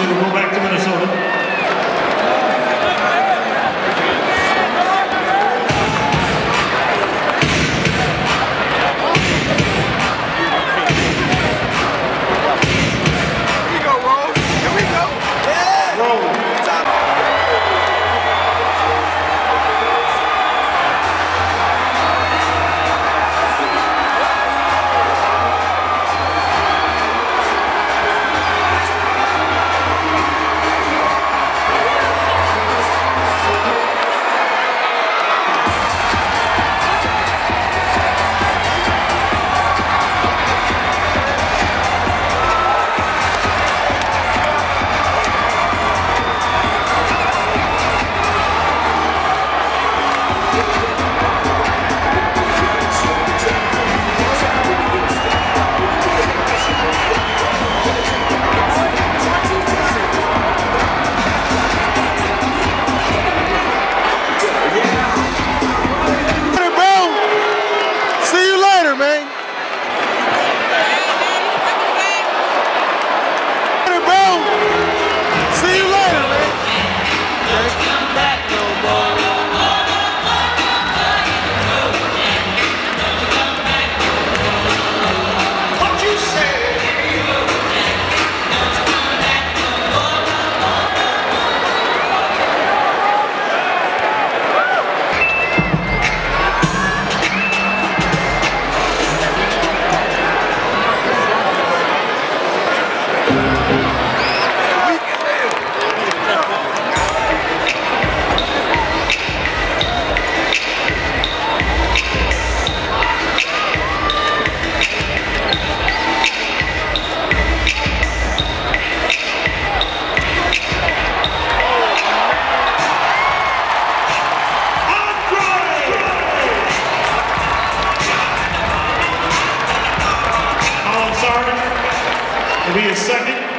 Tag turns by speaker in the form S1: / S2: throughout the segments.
S1: Go back to Minnesota. second.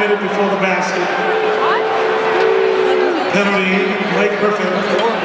S1: Minute before the basket. Penalty, Blake Griffin.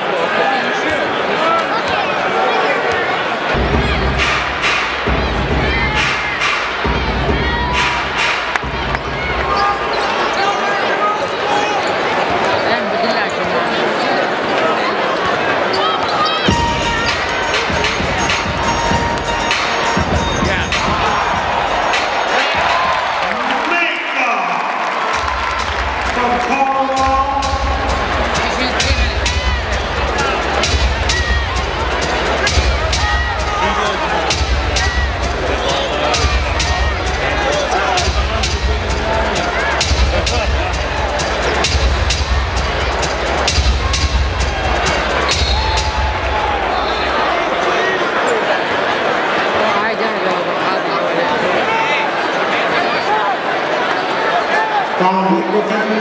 S1: Blake Griffin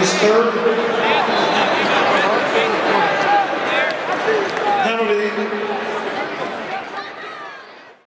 S1: is third.